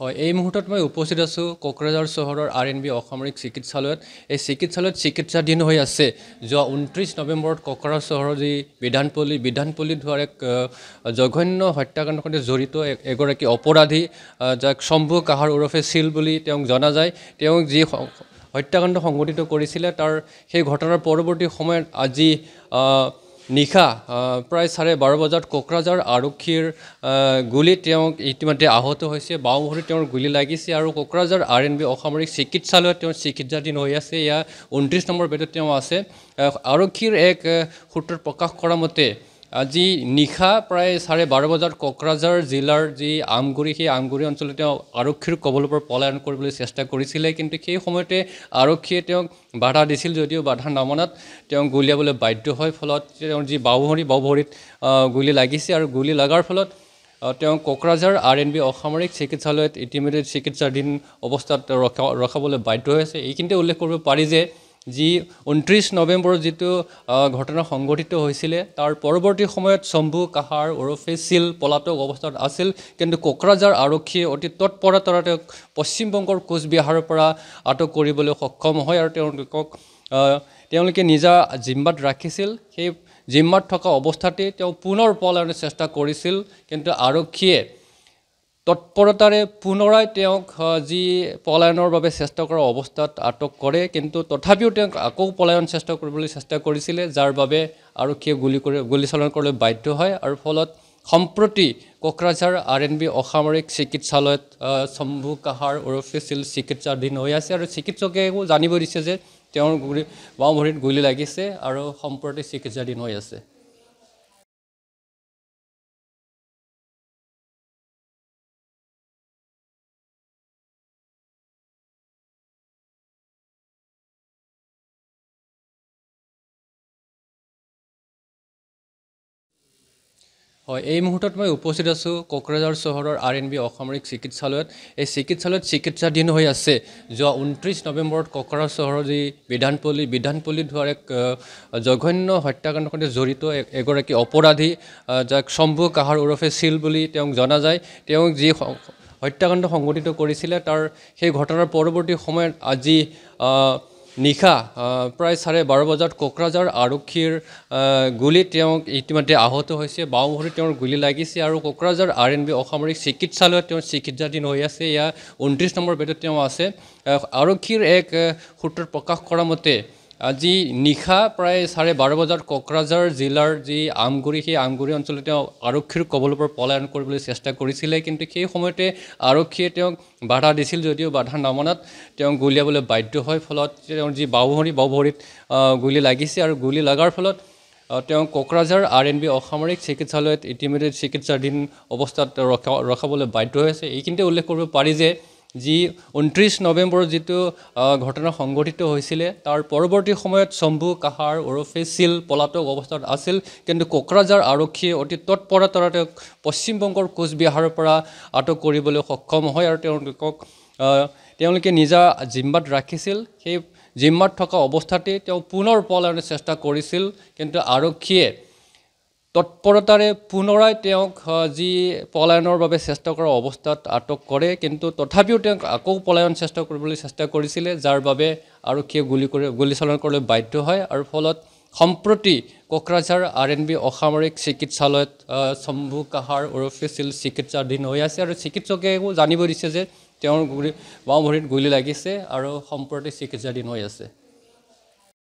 হয় এই মুহূৰ্তত মই উপস্থিত আছোঁ কোকৰাঝাৰ চহৰৰ আৰ এন বি অসামৰিক চিকিৎসালয়ত। এই চিকিৎসালয়ত চিকিৎসাধীন হৈ আছে। যোৱা ঊনত্ৰিছ নৱেম্বৰত কোকৰাঝাৰ চহৰৰ যি বিধানপল্লী বিধানপল্লীত হোৱাৰ এক জঘন্য হত্যাকাণ্ডৰ সৈতে জড়িত এগৰাকী অপৰাধী যাক শম্ভু কাহাৰ ওৰফে চিল বুলি তেওঁক জনা যায়। তেওঁক যি হত্যাকাণ্ড সংঘটিত কৰিছিলে তাৰ সেই ঘটনাৰ পৰৱৰ্তী সময়ত আজি নিশা প্ৰায় চাৰে বাৰ বজাত কোকৰাঝাৰ আৰক্ষীৰ গুলীত তেওঁ ইতিমধ্যে আহত হৈছে। বাওঁ ভৰিত তেওঁৰ গুলী লাগিছে আৰু কোকৰাঝাৰ আৰ এন বি অসামৰিক চিকিৎসালয়ত তেওঁ চিকিৎসাধীন হৈ আছে। এয়া ঊনত্ৰিছ নম্বৰ বেডত তেওঁ আছে। আৰক্ষীৰ এক সূত্ৰত প্ৰকাশ কৰা মতে আজি নিশা প্ৰায় চাৰে বাৰ বজাত কোকৰাঝাৰ জিলাৰ যি আমগুৰি সেই আমগুৰি অঞ্চলত তেওঁ আৰক্ষীৰ কবলৰ পৰা পলায়ন কৰিবলৈ চেষ্টা কৰিছিলে। কিন্তু সেই সময়তে আৰক্ষীয়ে তেওঁক বাধা দিছিল যদিও বাধা নামনাত তেওঁ গুলীয়াবলৈ বাধ্য হয়। ফলত তেওঁৰ যি বাওভৰি বাওভৰিত গুলী লাগিছে আৰু গুলী লগাৰ ফলত তেওঁ কোকৰাঝাৰ আৰ এন বি অসামৰিক চিকিৎসালয়ত ইতিমধ্যে চিকিৎসাধীন অৱস্থাত ৰখা ৰখাবলৈ বাধ্য হৈছে এইখিনিতে উল্লেখ কৰিব পাৰি যে যি ঊনত্ৰিছ নৱেম্বৰত যিটো ঘটনা সংঘটিত হৈছিলে তাৰ পৰৱৰ্তী সময়ত শম্ভু কাহাৰ ওৰফে চিল পলাতক অৱস্থাত আছিল কিন্তু কোকৰাঝাৰ আৰক্ষীয়ে অতি তৎপৰতাৰে তেওঁক পশ্চিমবংগৰ কোচবিহাৰৰ পৰা আটক কৰিবলৈ সক্ষম হয় আৰু তেওঁলোকক তেওঁলোকে নিজা জিম্মাত ৰাখিছিল। সেই জিম্মাত থকা অৱস্থাতেই তেওঁ পুনৰ পলায়নৰ চেষ্টা কৰিছিল কিন্তু আৰক্ষীয়ে তৎপৰতাৰে পুনৰাই তেওঁক যি পলায়নৰ বাবে চেষ্টা কৰা অৱস্থাত আটক কৰে কিন্তু তথাপিও তেওঁক আকৌ পলায়ন চেষ্টা কৰিবলৈ চেষ্টা কৰিছিলে যাৰ বাবে আৰক্ষীয়ে গুলী কৰি গুলীচালনা কৰিবলৈ বাধ্য হয়। আৰু ফলত সম্প্ৰতি কোকৰাঝাৰ আৰ এন বি অসামৰিক চিকিৎসালয়ত শম্ভু কাহাৰ ওৰফে চিল চিকিৎসাধীন হৈ আছে। আৰু চিকিৎসকেও জানিব দিছে যে তেওঁৰ গুৰি বাওঁ ভৰিত গুলী লাগিছে আৰু সম্প্ৰতি চিকিৎসাধীন হৈ আছে। হয় এই মুহূৰ্তত মই উপস্থিত আছোঁ কোকৰাঝাৰ চহৰৰ আৰ এন বি অসামৰিক চিকিৎসালয়ত। এই চিকিৎসালয়ত চিকিৎসাধীন হৈ আছে। যোৱা ঊনত্ৰিছ নৱেম্বৰত কোকৰাঝাৰ চহৰৰ যি বিধানপল্লী বিধানপল্লীত হোৱাৰ এক জঘন্য হত্যাকাণ্ডৰ সৈতে জড়িত এগৰাকী অপৰাধী যাক শম্ভু কাহাৰ ওৰফে চিল বুলি তেওঁক জনা যায়। তেওঁক যি হত্যাকাণ্ড সংঘটিত কৰিছিলে তাৰ সেই ঘটনাৰ পৰৱৰ্তী সময়ত আজি নিশা প্ৰায় চাৰে বাৰ বজাত কোকৰাঝাৰ আৰক্ষীৰ গুলীত তেওঁক ইতিমধ্যে আহত হৈছে। বাওঁ ভৰিত তেওঁৰ গুলী লাগিছে আৰু কোকৰাঝাৰ আৰ এন বি অসামৰিক চিকিৎসালয়ত তেওঁ চিকিৎসাধীন হৈ আছে। এয়া ঊনত্ৰিছ নম্বৰ বেডত তেওঁ আছে। আৰক্ষীৰ এক সূত্ৰত প্ৰকাশ কৰা মতে আজি নিশা প্ৰায় চাৰে বাৰ বজাত কোকৰাঝাৰ জিলাৰ যি আমগুৰি সেই আমগুৰি অঞ্চলত তেওঁ আৰক্ষীৰ কবলৰ পৰা পলায়ন কৰিবলৈ চেষ্টা কৰিছিলে। কিন্তু সেই সময়তে আৰক্ষীয়ে তেওঁক বাধা দিছিল যদিও বাধা নামনাত তেওঁ গুলীয়াবলৈ বাধ্য হয়। ফলত তেওঁৰ যি বাওভৰি বাওভৰিত গুলী লাগিছে আৰু গুলী লগাৰ ফলত তেওঁ কোকৰাঝাৰ আৰ এন বি অসামৰিক চিকিৎসালয়ত ইতিমধ্যে চিকিৎসাধীন অৱস্থাত ৰখা ৰখাবলৈ বাধ্য হৈছে এইখিনিতে উল্লেখ কৰিব পাৰি যে যি ঊনত্ৰিছ নৱেম্বৰত যিটো ঘটনা সংঘটিত হৈছিলে তাৰ পৰৱৰ্তী সময়ত শম্ভু কাহাৰ ওৰফে চিল পলাতক অৱস্থাত আছিল কিন্তু কোকৰাঝাৰ আৰক্ষীয়ে অতি তৎপৰতাৰে তেওঁক পশ্চিমবংগৰ কোচবিহাৰৰ পৰা আটক কৰিবলৈ সক্ষম হয় আৰু তেওঁলোকক তেওঁলোকে নিজা জিম্মাত ৰাখিছিল। সেই জিম্মাত থকা অৱস্থাতেই তেওঁ পুনৰ পলায়নৰ চেষ্টা কৰিছিল কিন্তু আৰক্ষীয়ে তৎপৰতাৰে পুনৰাই তেওঁক যি পলায়নৰ বাবে চেষ্টা কৰা অৱস্থাত আটক কৰে কিন্তু তথাপিও তেওঁক আকৌ পলায়ন চেষ্টা কৰিবলৈ চেষ্টা কৰিছিলে যাৰ বাবে আৰক্ষীয়ে গুলী কৰি গুলীচালনা কৰিবলৈ বাধ্য হয়। আৰু ফলত সম্প্ৰতি কোকৰাঝাৰ আৰ এন বি অসামৰিক চিকিৎসালয়ত শম্ভু কাহাৰ ওৰফে চিল চিকিৎসাধীন হৈ আছে। আৰু চিকিৎসকেও জানিব দিছে যে তেওঁৰ গুৰি বাওঁ ভৰিত গুলী লাগিছে আৰু সম্প্ৰতি চিকিৎসাধীন হৈ আছে।